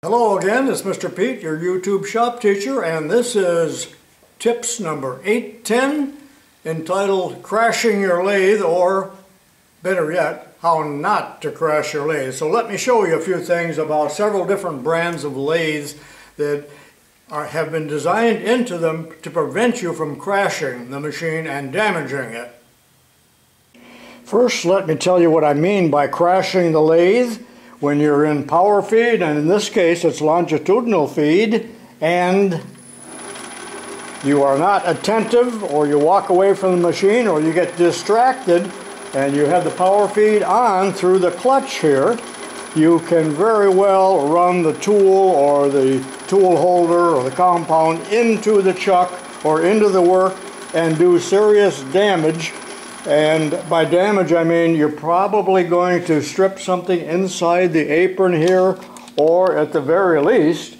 Hello again, it's Mr. Pete, your YouTube shop teacher, and this is tips number 810 entitled Crashing Your Lathe, or better yet, How Not to Crash Your Lathe. So let me show you a few things about several different brands of lathes that are, have been designed into them to prevent you from crashing the machine and damaging it. First, let me tell you what I mean by crashing the lathe when you're in power feed, and in this case it's longitudinal feed, and you are not attentive or you walk away from the machine or you get distracted and you have the power feed on through the clutch here, you can very well run the tool or the tool holder or the compound into the chuck or into the work and do serious damage and by damage, I mean you're probably going to strip something inside the apron here, or at the very least,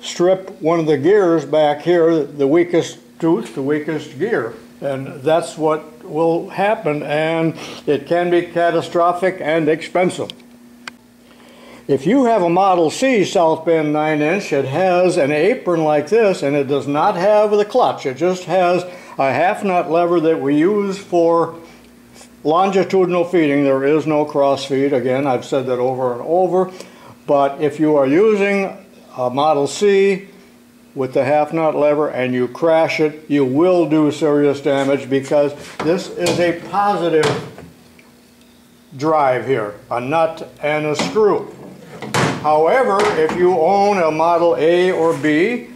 strip one of the gears back here, the weakest tooth, the weakest gear. And that's what will happen, and it can be catastrophic and expensive. If you have a Model C South Bend 9 inch, it has an apron like this, and it does not have the clutch. It just has a half nut lever that we use for longitudinal feeding, there is no cross feed. Again, I've said that over and over. But if you are using a Model C with the half nut lever and you crash it, you will do serious damage because this is a positive drive here, a nut and a screw. However, if you own a Model A or B,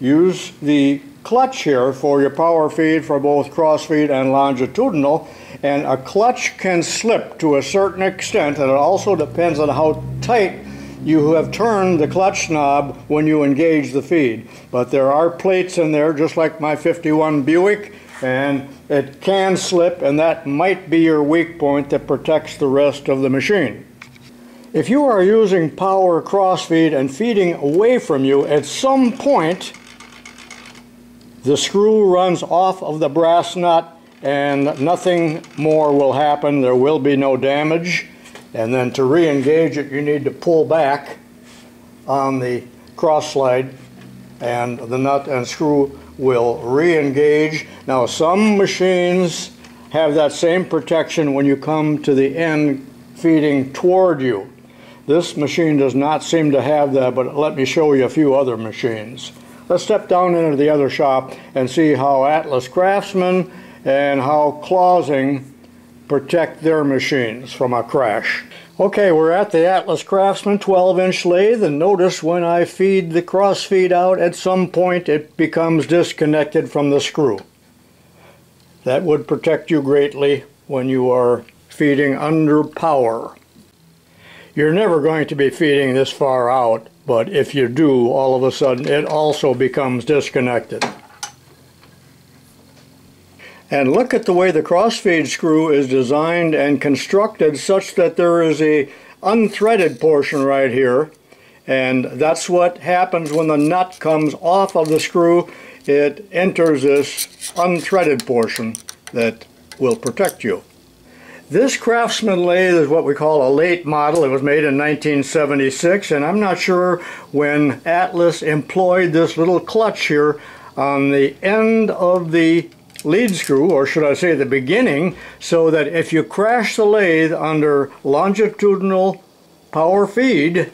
use the clutch here for your power feed for both cross feed and longitudinal and a clutch can slip to a certain extent and it also depends on how tight you have turned the clutch knob when you engage the feed. But there are plates in there just like my 51 Buick and it can slip and that might be your weak point that protects the rest of the machine. If you are using power cross feed and feeding away from you, at some point the screw runs off of the brass nut and nothing more will happen. There will be no damage. And then to re-engage it, you need to pull back on the cross slide and the nut and screw will re-engage. Now some machines have that same protection when you come to the end feeding toward you. This machine does not seem to have that, but let me show you a few other machines. Let's step down into the other shop and see how Atlas Craftsman and how Clausing protect their machines from a crash. Okay, we're at the Atlas Craftsman 12 inch lathe and notice when I feed the cross feed out at some point it becomes disconnected from the screw. That would protect you greatly when you are feeding under power. You're never going to be feeding this far out, but if you do, all of a sudden it also becomes disconnected. And look at the way the crossfeed screw is designed and constructed such that there is a unthreaded portion right here. And that's what happens when the nut comes off of the screw. It enters this unthreaded portion that will protect you. This Craftsman lathe is what we call a late model. It was made in 1976 and I'm not sure when Atlas employed this little clutch here on the end of the lead screw, or should I say the beginning, so that if you crash the lathe under longitudinal power feed,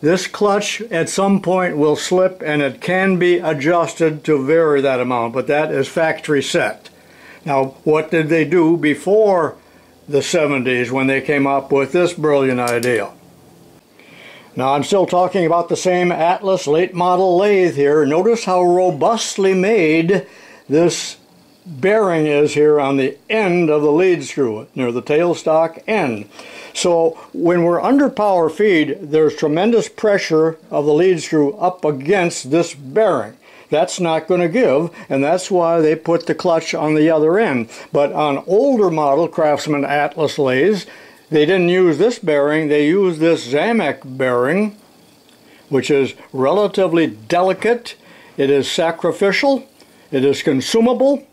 this clutch at some point will slip and it can be adjusted to vary that amount, but that is factory set. Now, what did they do before the 70s when they came up with this brilliant idea? Now I'm still talking about the same Atlas late model lathe here. Notice how robustly made this bearing is here on the end of the lead screw, near the tailstock end. So when we're under power feed, there's tremendous pressure of the lead screw up against this bearing. That's not going to give, and that's why they put the clutch on the other end. But on older model Craftsman Atlas lathes, they didn't use this bearing, they used this Zamak bearing, which is relatively delicate, it is sacrificial, it is consumable,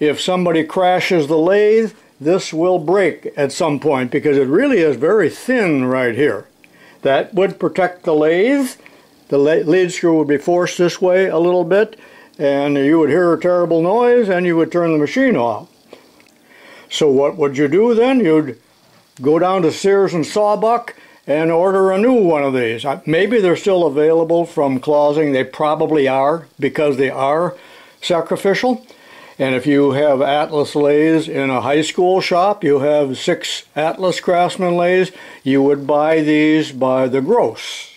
if somebody crashes the lathe, this will break at some point because it really is very thin right here. That would protect the lathe the lead screw would be forced this way a little bit and you would hear a terrible noise and you would turn the machine off. So what would you do then? You'd go down to Sears and Sawbuck and order a new one of these. Maybe they're still available from Clausing. They probably are because they are sacrificial. And if you have Atlas lathes in a high school shop, you have six Atlas Craftsman lathes, you would buy these by the gross.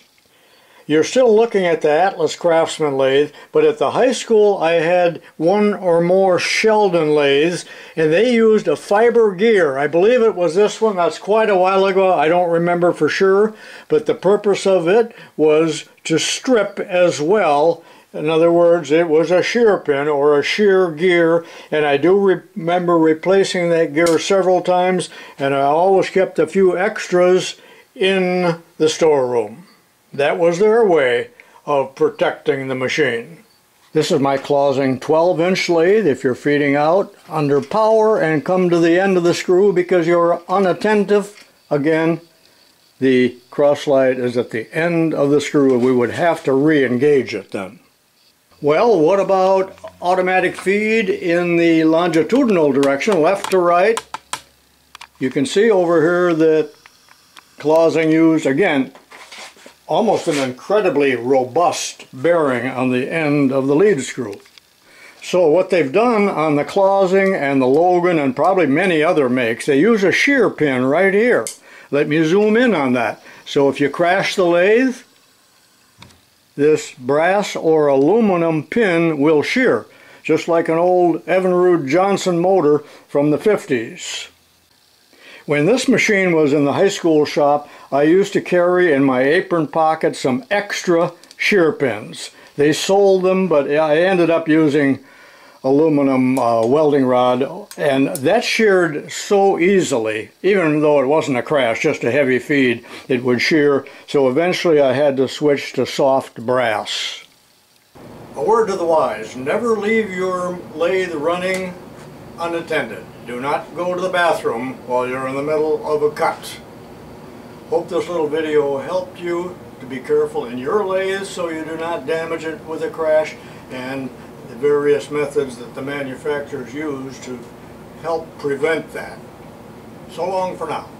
You're still looking at the Atlas Craftsman lathe, but at the high school I had one or more Sheldon lathes, and they used a fiber gear. I believe it was this one, that's quite a while ago, I don't remember for sure, but the purpose of it was to strip as well in other words, it was a shear pin or a shear gear, and I do re remember replacing that gear several times, and I always kept a few extras in the storeroom. That was their way of protecting the machine. This is my Clausing 12 inch lathe if you're feeding out under power and come to the end of the screw because you're unattentive. Again, the cross slide is at the end of the screw and we would have to re-engage it then. Well, what about automatic feed in the longitudinal direction, left to right? You can see over here that Clausing used, again, almost an incredibly robust bearing on the end of the lead screw. So what they've done on the Clausing and the Logan and probably many other makes, they use a shear pin right here. Let me zoom in on that. So if you crash the lathe, this brass or aluminum pin will shear, just like an old Evinrude Johnson motor from the 50s. When this machine was in the high school shop, I used to carry in my apron pocket some extra shear pins. They sold them, but I ended up using aluminum uh, welding rod and that sheared so easily even though it wasn't a crash just a heavy feed it would shear so eventually I had to switch to soft brass. A word to the wise never leave your lathe running unattended. Do not go to the bathroom while you're in the middle of a cut. Hope this little video helped you to be careful in your lathe so you do not damage it with a crash and the various methods that the manufacturers use to help prevent that. So long for now.